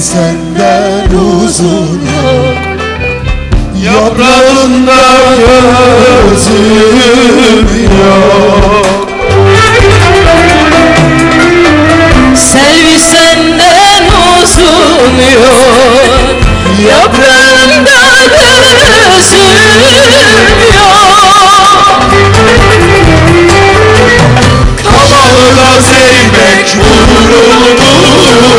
senden uzun yok. Yaprağında gözüm yok. Selvi senden uzun yok. Yaprağında gözüm yok. Kamalıda zeybek vurulmuş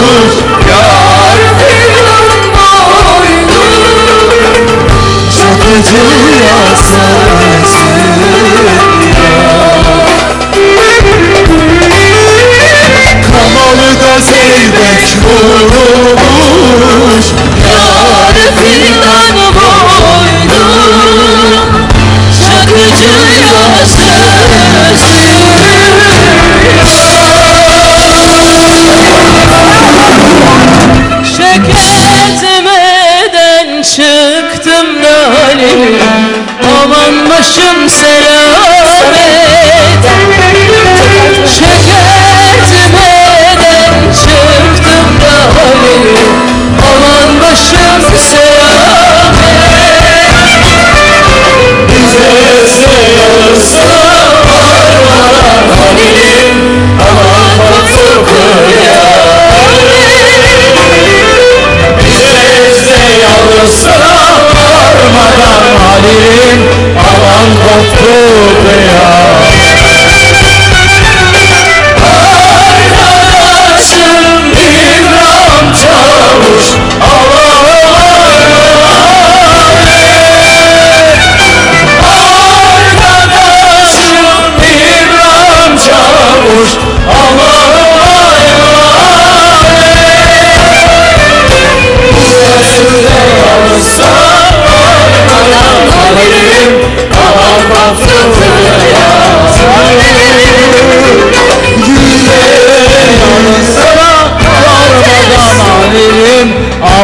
Aman başım selamet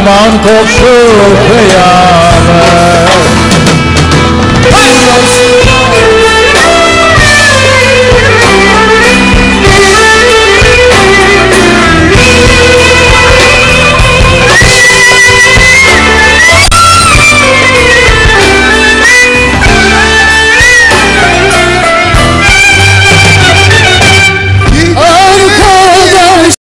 amount on praise.